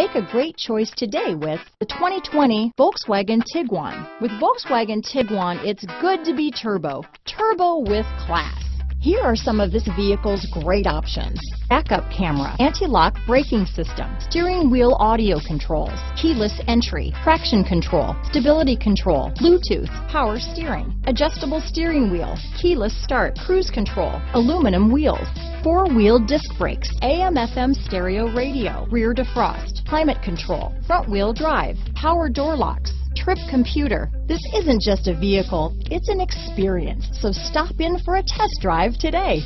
Make a great choice today with the 2020 Volkswagen Tiguan. With Volkswagen Tiguan, it's good to be turbo. Turbo with class. Here are some of this vehicle's great options. Backup camera, anti-lock braking system, steering wheel audio controls, keyless entry, traction control, stability control, Bluetooth, power steering, adjustable steering wheel, keyless start, cruise control, aluminum wheels, four-wheel disc brakes, AM FM stereo radio, rear defrost, climate control, front wheel drive, power door locks, trip computer. This isn't just a vehicle, it's an experience. So stop in for a test drive today.